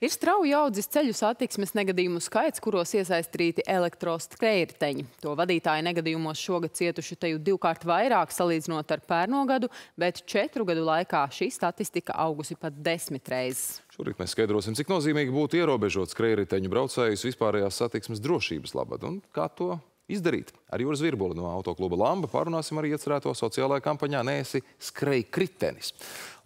Ir strauji audzis ceļu satiksmes negadījumu skaits, kuros iesaistīti elektroskrējriteņi. To vadītāji negadījumos šogad cietuši teju divkārt vairāk salīdzinot ar pērno gadu, bet četru gadu laikā šī statistika augusi pat desmit reizes. Šorīt mēs skaidrosim, cik nozīmīgi būtu ierobežot skrējriteņu braucējus vispārējās satiksmes drošības labad un kā to izdarīt. Ar Jūras Virbuli no autokluba Lamba parunāsim arī iecerēto sociālajā kampaņā Nēsi skrej kritenis.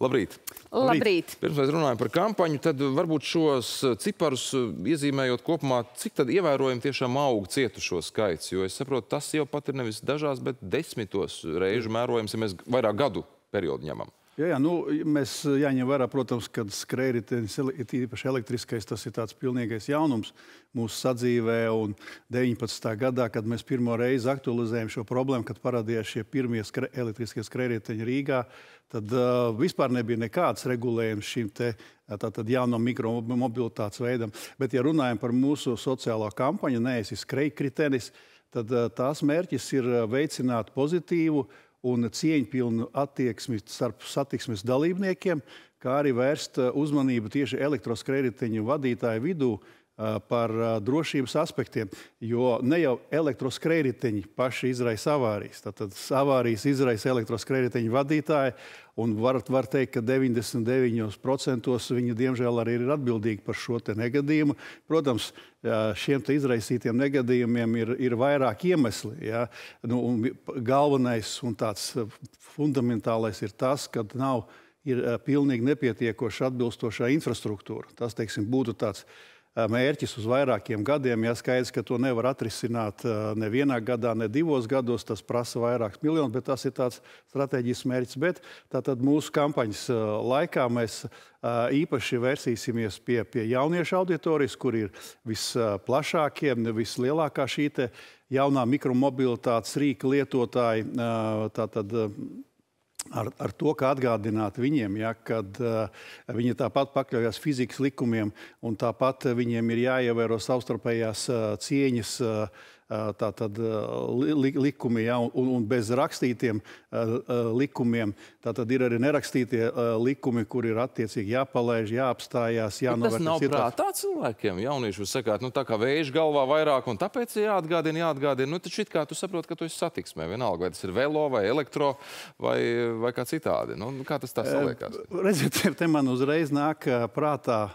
Labrīt! Labrīt! Pirms mēs runājam par kampaņu, tad varbūt šos ciparus iezīmējot kopumā, cik tad ievērojami tiešām aug cietušo skaits, jo es saprotu, tas jau pat ir nevis dažās, bet desmitos reižu mērojams, ja mēs vairāk gadu periodu ņemam. Jā, jā, nu, mēs jāņem vērā, protams, ka skrējritenis, īpaši elektriskais, tas ir tāds pilnīgais jaunums mūsu sadzīvē. Un 19. gadā, kad mēs pirmo reizi aktualizējam šo problēmu, kad parādījās šie pirmie skre, elektriskie skrējriteņi Rīgā, tad uh, vispār nebija nekāds regulējums šim te tātad jaunam mikromobilitātes veidam. Bet, ja runājam par mūsu sociālo kampaņu, neesi skrējkritenis, tad uh, tās mērķis ir veicināt pozitīvu un cieņpilnu attieksmi starp satiksmes dalībniekiem, kā arī vērst uh, uzmanību tieši elektroskrējriteņu vadītāju vidū par uh, drošības aspektiem, jo ne jau elektroskrējriteņi paši izraisa avārijas. Tad avārijas izraisa elektroskrējriteņu vadītāji, un var, var teikt, ka 99% viņi diemžēl arī ir atbildīgi par šo negadījumu. Protams, šiem izraisītiem negadījumiem ir, ir vairāk iemesli. Ja? Nu, un galvenais un tāds fundamentālais ir tas, ka nav ir pilnīgi nepietiekoša atbilstošā infrastruktūra. Tas, teiksim, būtu tāds mērķis uz vairākiem gadiem. Jā, skaidrs, ka to nevar atrisināt nevienā gadā, ne divos gados. Tas prasa vairākus miljonus, bet tas ir tāds strateģisks mērķis. Bet tātad mūsu kampaņas laikā mēs īpaši vērsīsimies pie, pie jauniešu auditorijas, kur ir visplašākie, vislielākā šī jaunā mikromobilitātes rīka lietotāji. Tātad, ar, ar to, kā atgādināt viņiem, ja, kad uh, viņi tāpat pakļaujas fizikas likumiem, un tāpat viņiem ir jāievēro savstarpējās uh, cieņas. Uh, tātad, li, likumi, ja, un, un bez rakstītiem likumiem. Tātad ir arī nerakstītie likumi, kur ir attiecīgi jāpalaiž, jāapstājās, jānovērtē. Tas nav citā. prātā cilvēkiem, jaunieši sakāt, nu tā kā vējš galvā vairāk, un tāpēc ir jāatgādina, jāatgādina. Nu taču it kā tu saproti, ka tu esi satiksmē, vienalga, vai tas ir velo vai elektro vai, vai kā citādi. Nu, kā tas tā saliekās? Redziet, te man uzreiz nāk prātā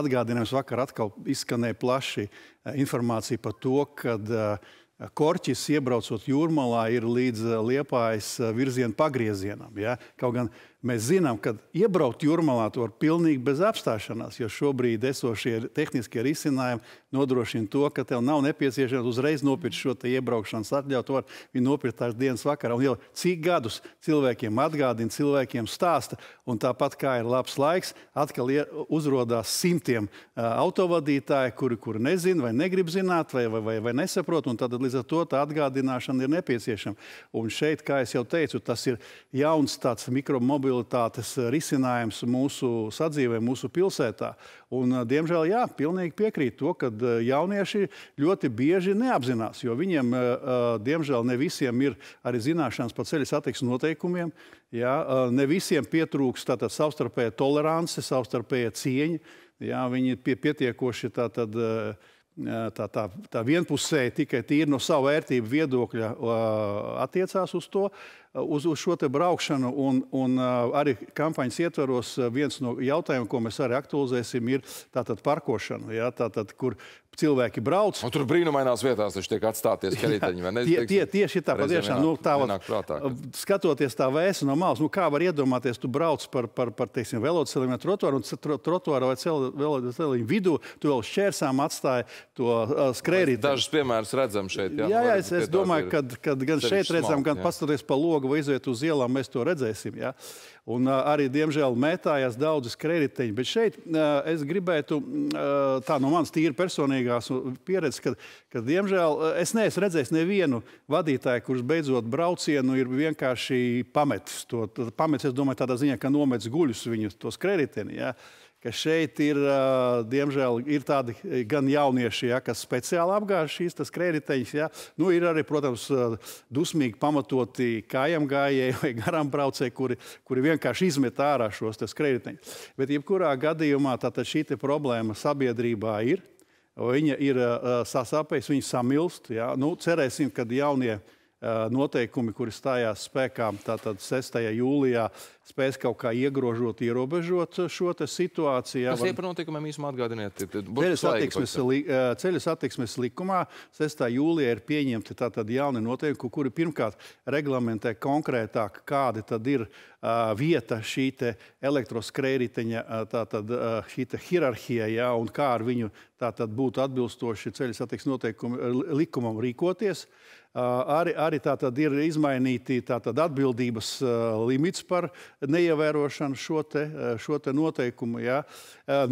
atgādinājums vakar atkal izskanēja plaši eh, informācija par to, ka eh, Korķis iebraucot jūrmalā ir līdz eh, liepājas virziena pagriezienam. Ja? Kaut gan Mēs zinām, ka iebraukt jūrmalā to var pilnīgi bez apstāšanās, jo šobrīd esošie tehniskie risinājumi nodrošina to, ka tev nav nepieciešams uzreiz nopirkt šo iebraukšanas atļauju. To var nopirkt tās dienas vakarā. Un jau cik gadus cilvēkiem atgādina, cilvēkiem stāsta, un tāpat kā ir labs laiks, atkal uzrādās simtiem autovadītāji, kuri, kuri nezina vai negrib zināt, vai, vai, vai, vai nesaprot. Tad līdz ar to tā atgādināšana ir nepieciešama. Un šeit, kā jau teicu, tas ir jauns tāds mikromobils mobilitātes eh, risinājums mūsu sadzīvē, mūsu pilsētā. Un, eh, diemžēl, jā, pilnīgi piekrīt to, ka eh, jaunieši ļoti bieži neapzinās, jo viņiem, diemžēl, ne visiem ir arī zināšanas par ceļu satiksmes noteikumiem. Jā, ne visiem pietrūks tātad savstarpēja tolerance, savstarpēja cieņa. Jā, viņi ir pie, pietiekoši tātad. Tā, tā, tā vienpusēji tikai tīri no sava vērtību viedokļa attiecās uz to uz, uz šo braukšanu. Un, un arī kampaņas ietvaros viens no jautājumiem, ko mēs arī aktualizēsim, ir tātad parkošana. Ja, tātad, kur cilvēki brauc. Un tur brīnumainās vietās taču tiek atstāties keriteņi, vai ne? Tie, tie, tieši tā, patiešām. Nu, tā, prātā, ka... Skatoties tā vēsi no malas, nu, kā var iedomāties, tu brauc par, par, par teiksim, veloceļiem vai trotuāru, un trotuāru vai ceļu vidū, tu vēl šķērsām atstāji to uh, skrējēju. Dažus piemērus redzam šeit. Jā, jā, jā es, es domāju, ka gan šeit redzam, gan pastoties pa logu vai iziet uz ielām, mēs to redzēsim. Ja? Un uh, arī, diemžēl, mētājās daudzas krediteņi. Bet šeit uh, es gribētu, uh, tā no manas tīri personīgās pieredzes, ka, ka, diemžēl, es neesmu redzējis nevienu vadītāju, kurš beidzot braucienu ir vienkārši pametis. To, pametis, es domāju, tādā ziņā, ka nomets guļus viņus tos krediteni. Ja? ka šeit ir, diemžēl, ir tādi gan jaunieši, ja, kas speciāli apgāž šīs krediteņas. Ja. Nu, ir arī, protams, dusmīgi pamatoti kājām gājēji vai garām braucēji, kuri, kuri vienkārši izmet ārā šos skrejteņus. Bet, jebkurā gadījumā, šī problēma sabiedrībā ir. Viņa ir uh, sasāpējusi, viņa samilst. Jā. Nu, cerēsim, ka jaunie noteikumi, kuri stājās spēkā tātad 6. jūlijā, spēs kaut kā iegrožot, ierobežot šo situāciju. Kas ir par noteikumiem īsumā atgādiniet? Ceļu satiksmes, li, ceļu satiksmes likumā 6. jūlijā ir pieņemti tātad jauni noteikumi, kuri pirmkārt reglamentē konkrētāk, kāda tad ir uh, vieta šī elektroskrējriteņa tātad šī hierarhija, ja, un kā ar viņu tātad būtu atbilstoši ceļu satiksmes noteikumu likumam rīkoties. Arī, arī tātad ir izmainīti tātad atbildības limits par neievērošanu šo, te, šo te noteikumu. Ja.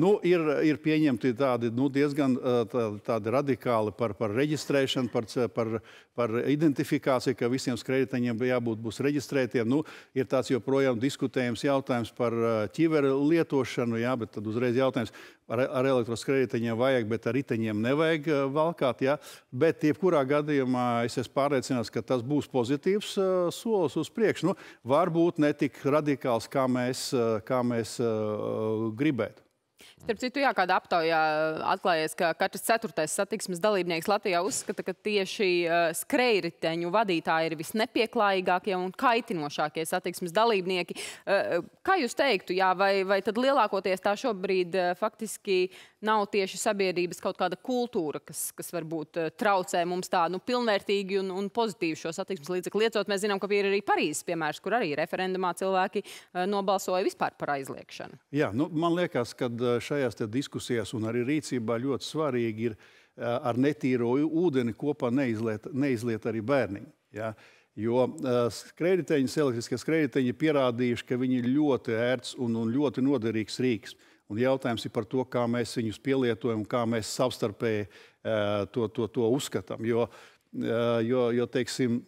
Nu, ir, ir pieņemti tādi nu, diezgan tā, tādi radikāli par, par reģistrēšanu, par, par, par identifikāciju, ka visiem skrejteņiem jābūt būs reģistrētiem. Nu, ir tāds joprojām diskutējams jautājums par ķiveru lietošanu, jā, bet tad uzreiz jautājums, ar, ar elektroskrējējiņiem vajag, bet ar riteņiem nevajag valkāt. Ja? Bet, jebkurā gadījumā, es esmu pārliecināts, ka tas būs pozitīvs uh, solis uz priekšu. Nu, varbūt ne tik radikāls, kā mēs, uh, kā mēs uh, gribētu. Starp citu, jā, kāda aptaujā atklājies, ka katrs ceturtais satiksmes dalībnieks Latvijā uzskata, ka tieši uh, skrejriteņu vadītāji ir visnepieklājīgākie un kaitinošākie satiksmes dalībnieki. Uh, kā jūs teiktu, jā, vai, vai tad lielākoties tā šobrīd faktiski nav tieši sabiedrības kaut kāda kultūra, kas, kas varbūt traucē mums tā nu, pilnvērtīgi un, un pozitīvi šo satiksmes līdzekli lietot? Mēs zinām, ka ir arī Parīzes piemērs, kur arī referendumā cilvēki nobalsoja vispār par aizliekšanu. Jā, nu, man liekas, ka šeit šajās diskusijās un arī rīcībā ļoti svarīgi ir ar netīro ūdeni kopā neizliet, neizliet arī bērniņu. Ja? Jo skrējēji, elektriskie skrējēji pierādījuši, ka viņi ir ļoti ērts un, un ļoti noderīgs rīks. Un jautājums ir par to, kā mēs viņus pielietojam un kā mēs savstarpēji to, to, to uzskatām. Jo, jo, jo teiksim,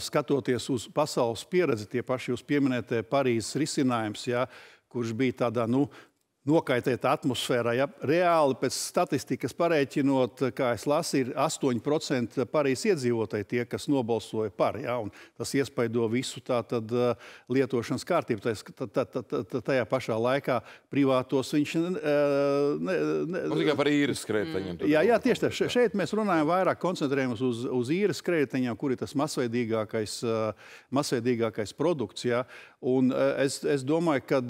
skatoties uz pasaules pieredzi, tie paši jūs pieminētie Parīzes risinājums, ja, kurš bija tādā nu, nokaitēt atmosfērā. Ja reāli pēc statistikas parēķinot, kā es lasu, ir 8% Parīzes iedzīvotāji tie, kas nobalsoja par. Ja, tas iespaido visu tātad, lietošanas kārtību. Tā, tā, tā, tā, tajā pašā laikā privātos viņš ne, ne, ne, nu, tikai par īres skrējējiņiem. Jā, jā, tieši tā. Šeit mēs runājam vairāk koncentrējamies uz, uz īres skrējējiņiem, kur ir tas masveidīgākais, masveidīgākais produkts. Ja. Un es, es domāju, ka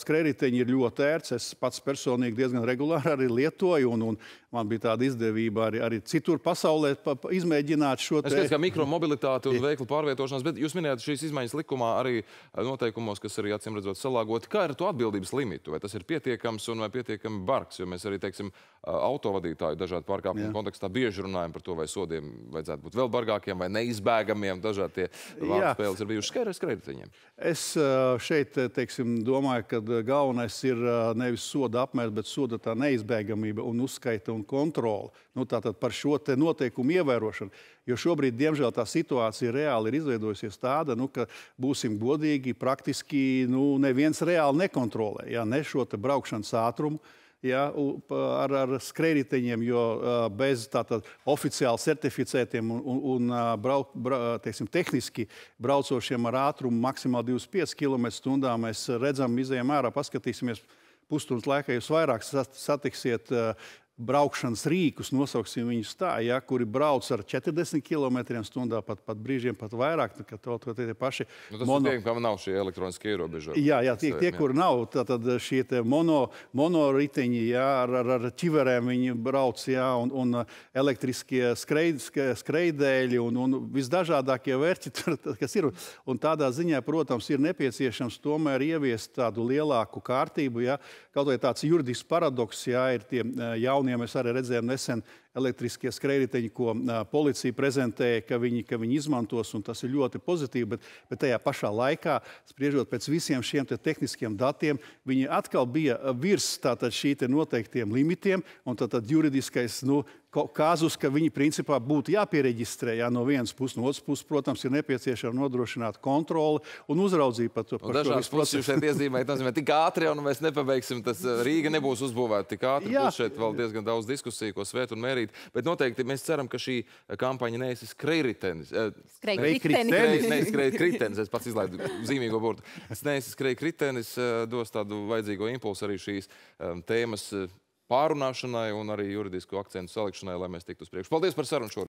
skrējējiņi ir ļoti ērts es pats personīgi diezgan regulāri arī lietoju. Un, un man bija tāda izdevība arī, arī citur pasaulē pa, pa, izmēģināt šo te... Es teicu, ka mikromobilitāte un veikla pārvietošanās, bet jūs minējāt šīs izmaiņas likumā arī eh, noteikumos, kas arī acīm redzot salāgoti. Kā ir to atbildības limitu? Vai tas ir pietiekams un vai pietiekami bargs? Jo mēs arī, teiksim, autovadītāju dažādu pārkāpumu kontekstā bieži runājam par to, vai sodiem vajadzētu būt vēl bargākiem vai neizbēgamiem. Dažādi tie vārdu spēles ir bijušas skaidrs skrējējiņiem. Es šeit, teiksim, domāju, ka galvenais ir nevis soda apmērs, bet soda tā neizbēgamība un uzskaita un kontrole. Nu, tātad par šo noteikumu ievērošanu. Jo šobrīd, diemžēl, tā situācija reāli ir izveidojusies tāda, nu, ka būsim godīgi, praktiski nu, neviens reāli nekontrolē ja, ne šo braukšanas ātrumu ja, ar, ar skrējējiņiem, jo bez tātad oficiāli certificētiem un, un, un brauk, bra, teiksim, tehniski braucošiem ar ātrumu maksimāli 25 km/h mēs redzam, izējām ārā, paskatīsimies pusstundas laikā jūs vairāk satiksiet braukšanas rīkus, nosauksim viņus tā, ja, kuri brauc ar 40 km/h, pat, pat brīžiem pat vairāk nekā to, to tie paši. Nu, tas mono... ir tie, kam nav šie elektroniskie ierobežojumi. Jā, jā, tie, tie kur nav, tad šie mono, monoriteņi, jā, ar, ar, ar ķiverēm viņi brauc, jā, un, un elektriskie skreid, skreidēļi un, un visdažādākie vērķi, kas ir. Un tādā ziņā, protams, ir nepieciešams tomēr ieviest tādu lielāku kārtību, jā, kaut vai tāds juridisks paradoks, jā, ir tie jauni jaunie mēs arī redzējām nesen elektriskie skrējēji, ko policija prezentēja, ka viņi, ka viņi izmantos, un tas ir ļoti pozitīvi. Bet, bet tajā pašā laikā, spriežot pēc visiem šiem te tehniskiem datiem, viņi atkal bija virs šīm noteiktiem limitiem, un tad, tad juridiskais nu, kāzus, ka viņi principā būtu jāpiereģistrē. Jā, no vienas puses, no otras puses, protams, ir nepieciešama nodrošināt kontroli un uzraudzību par to. Par dažās puses jūs šeit iezīmējat, nozīmē, tik ātri nu mēs nepabeigsim. Tas Rīga nebūs uzbūvēta tik ātri. Jā. Būs šeit vēl diezgan daudz diskusiju, ko svēt un mērīt. Bet noteikti mēs ceram, ka šī kampaņa neesīs skrejritenis. Skrejritenis. Skrejritenis. Es pats izlaidu zīmīgo burtu. Neesīs skrejritenis dos tādu vajadzīgo impulsu arī šīs tēmas pārunāšanai un arī juridisku akcentu salikšanai, lai mēs tiktu uz priekšu. Paldies par sarunu šodien!